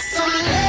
So